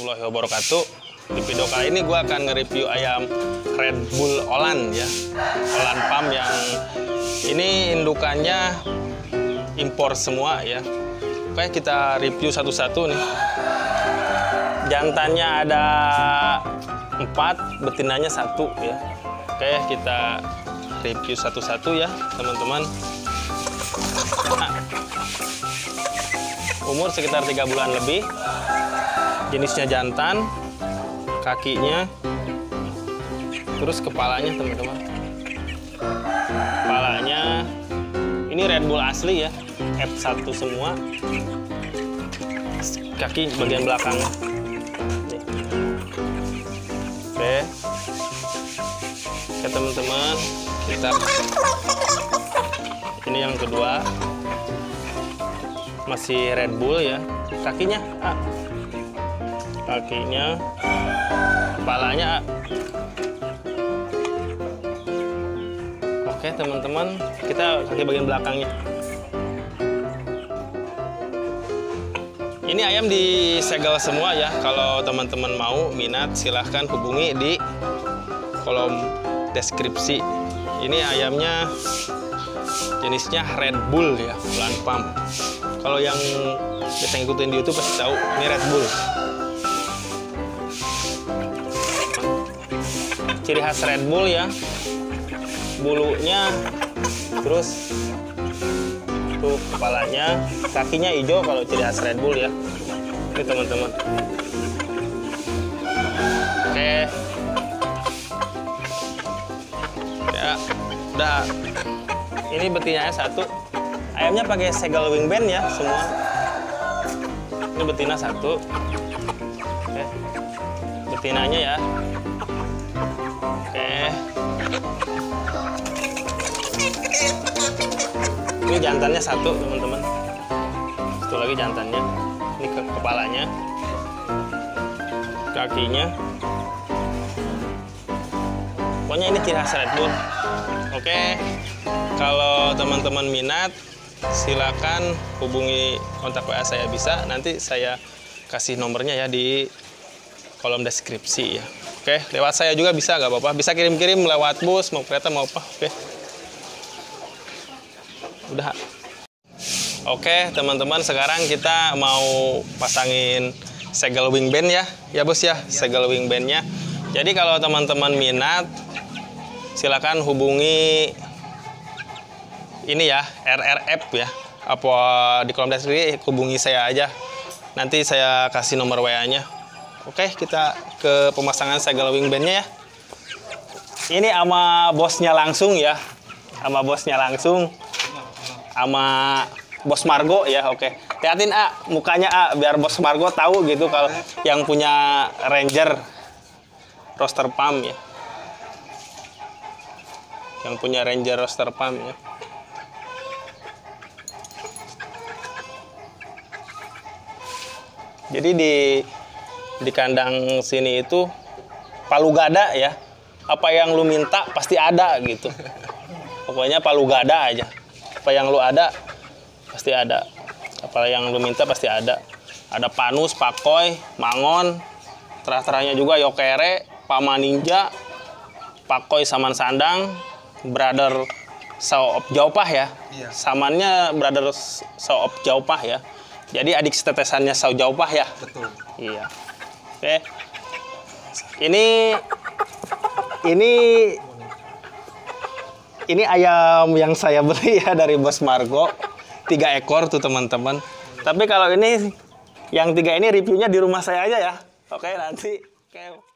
wabarakatuh. Di video kali ini gue akan nge-review ayam Red Bull Olan ya. Olan Pam yang ini indukannya impor semua ya. Oke kita review satu-satu nih. Jantannya ada empat, betinanya satu ya. Oke kita review satu-satu ya teman-teman. Nah, umur sekitar tiga bulan lebih jenisnya jantan kakinya terus kepalanya teman-teman. Kepalanya ini Red Bull asli ya F1 semua. Kaki bagian belakangnya oke. Oke teman-teman kita ini yang kedua. Masih Red Bull ya kakinya ah. Kakinya kepalanya. Oke teman-teman kita kaki bagian belakangnya. Ini ayam disegel semua ya. Kalau teman-teman mau minat silahkan hubungi di kolom deskripsi. Ini ayamnya jenisnya Red Bull ya bulan pump. Kalau yang biasa ngikutin di YouTube pasti tahu ini Red Bull ciri khas Red Bull ya. Bulunya terus tuh kepalanya. Kakinya hijau kalau ciri khas Red Bull ya. Ini teman-teman. Oke. Ya udah. Ini betinanya satu. Ayamnya pakai segel wing band ya semua. Ini betina satu. Oke. Betinanya ya jantannya satu teman-teman. Satu lagi jantannya. Ini ke kepalanya. Kakinya. Pokoknya ini ciri khas Red Bull. Oke. Kalau teman-teman minat silakan hubungi kontak WA saya bisa. Nanti saya kasih nomornya ya di kolom deskripsi ya. Oke lewat saya juga bisa nggak apa-apa. Bisa kirim-kirim lewat bus mau kereta mau apa. Oke udah. Oke teman-teman sekarang kita mau pasangin segel wing band ya. Ya bos ya segel wing bandnya jadi kalau teman-teman minat silakan hubungi ini ya RRF ya. Apa di kolom deskripsi hubungi saya aja. Nanti saya kasih nomor WA nya oke kita ke pemasangan segel wing bandnya ya. Ini sama bosnya langsung ya. Sama bosnya langsung sama bos Margo ya oke liatin A mukanya A biar bos Margo tahu gitu kalau yang punya Ranger roster pump ya yang punya Ranger roster pump ya Jadi di di kandang sini itu palu gada ya. Apa yang lu minta pasti ada gitu. Pokoknya palu gada aja. Apa yang lu ada pasti ada. Apa yang lu minta pasti ada. Ada panus, pakoy, mangon, terah-terahnya juga yokere, pama ninja, pakoy saman sandang, brother saop jaupah ya. Iya. Samannya brother saop jaupah ya. Jadi adik setetesannya Sau Jaupah ya? Betul. Iya. Oke. Ini ini ini ayam yang saya beli ya dari Bos Margo. Tiga ekor tuh teman-teman. Tapi kalau ini yang tiga ini reviewnya di rumah saya aja ya. Oke nanti. Oke.